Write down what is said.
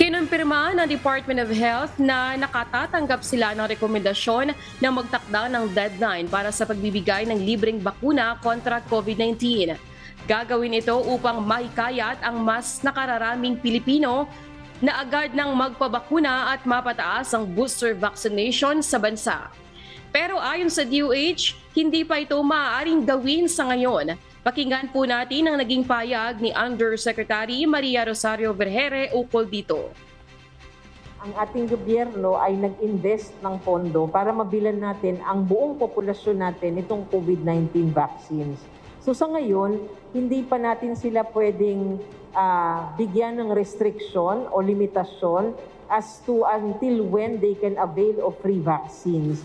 Kinumpirma ng Department of Health na nakatatanggap sila ng rekomendasyon na magtakda ng deadline para sa pagbibigay ng libreng bakuna kontra COVID-19. Gagawin ito upang mahikayat ang mas nakararaming Pilipino na agad nang magpabakuna at mapataas ang booster vaccination sa bansa. Pero ayon sa DOH, hindi pa ito maaaring gawin sa ngayon. Pakinggan po natin ang naging payag ni Undersecretary Maria Rosario Vergere ukol dito. ang ating gobyerno ay nag-invest ng pondo para mabilan natin ang buong populasyon natin itong COVID-19 vaccines. So sa ngayon, hindi pa natin sila pwedeng ah, bigyan ng restriction o limitasyon as to until when they can avail of free vaccines.